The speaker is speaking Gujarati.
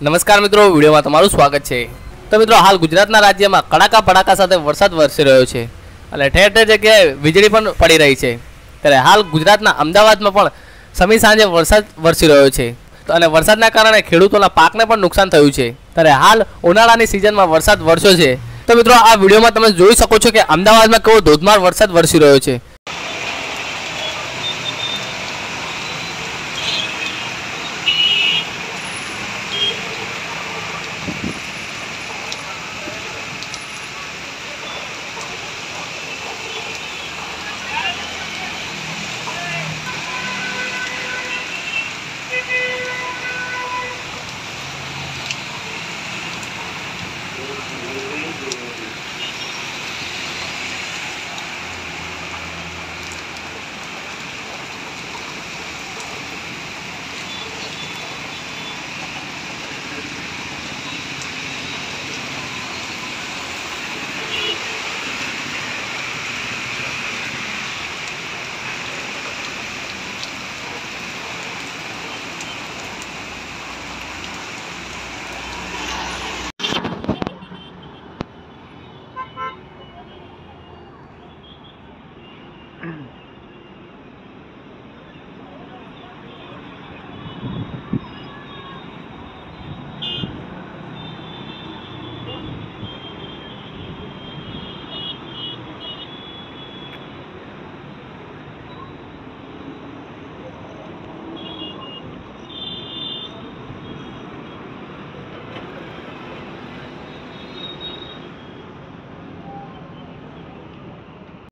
નમસ્કાર મિત્રો, વિડીયોમાં તમારું સ્વાગત છે. તો મિત્રો, હાલ ગુજરાતના રાજ્યમાં કડાકા ભડાકા સાથે વરસાદ વરસી રહ્યો છે અને ઠેર ઠેર જગ્યાએ વીજળી પણ પડી રહી છે. ત્યારે હાલ ગુજરાતના અમદાવાદમાં પણ સમી સાંજે વરસાદ વરસી રહ્યો છે. તો અને વરસાદના કારણે ખેડૂતોના પાકને પણ નુકસાન થયું છે. ત્યારે હાલ ઉનાળાની સિઝનમાં વરસાદ વરસ્યો છે. તો મિત્રો, આ વિડીયોમાં તમે જોઈ શકો છો કે અમદાવાદમાં કેવો ધોધમાર વરસાદ વરસી રહ્યો છે.